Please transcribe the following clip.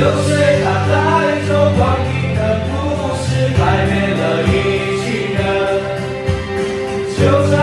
流水它带走光阴的故事改变了一群人就在